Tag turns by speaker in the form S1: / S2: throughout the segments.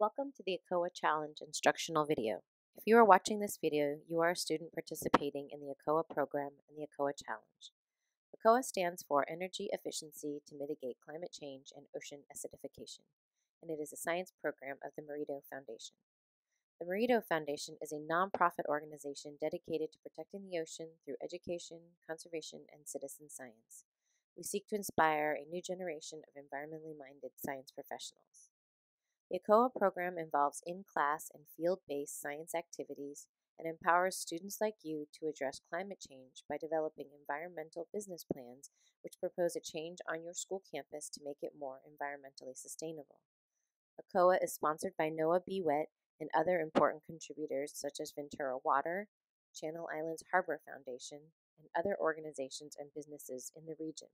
S1: Welcome to the EECCOA Challenge instructional video. If you are watching this video, you are a student participating in the EECCOA program and the EECCOA Challenge. EECCOA stands for Energy Efficiency to Mitigate Climate Change and Ocean Acidification, and it is a science program of the Merito Foundation. The Merito Foundation is a nonprofit organization dedicated to protecting the ocean through education, conservation, and citizen science. We seek to inspire a new generation of environmentally minded science professionals. The EECCOA program involves in class and field based science activities and empowers students like you to address climate change by developing environmental business plans which propose a change on your school campus to make it more environmentally sustainable. EECCOA is sponsored by NOAA BWET and other important contributors such as Ventura Water, Channel Islands Harbor Foundation, and other organizations and businesses in the region.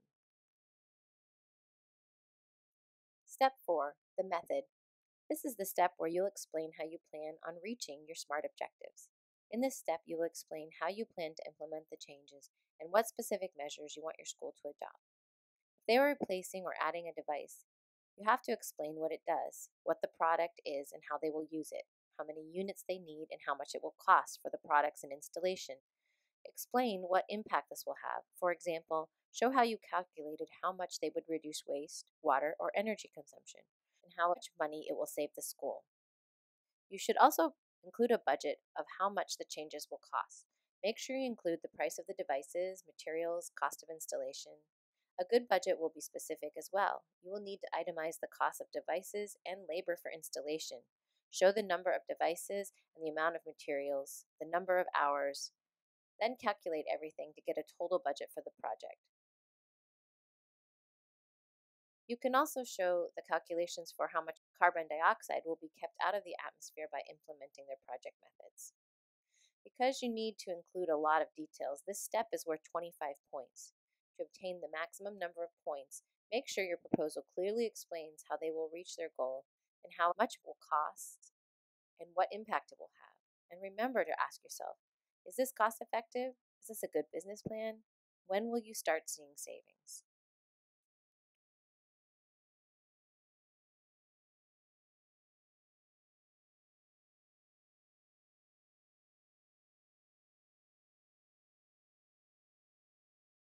S1: Step 4 The Method this is the step where you'll explain how you plan on reaching your SMART objectives. In this step, you will explain how you plan to implement the changes and what specific measures you want your school to adopt. If they are replacing or adding a device, you have to explain what it does, what the product is, and how they will use it, how many units they need, and how much it will cost for the products and installation. Explain what impact this will have. For example, show how you calculated how much they would reduce waste, water, or energy consumption how much money it will save the school. You should also include a budget of how much the changes will cost. Make sure you include the price of the devices, materials, cost of installation. A good budget will be specific as well. You will need to itemize the cost of devices and labor for installation. Show the number of devices and the amount of materials, the number of hours, then calculate everything to get a total budget for the project. You can also show the calculations for how much carbon dioxide will be kept out of the atmosphere by implementing their project methods. Because you need to include a lot of details, this step is worth 25 points. To obtain the maximum number of points, make sure your proposal clearly explains how they will reach their goal and how much it will cost and what impact it will have. And remember to ask yourself, is this cost effective? Is this a good business plan? When will you start seeing savings?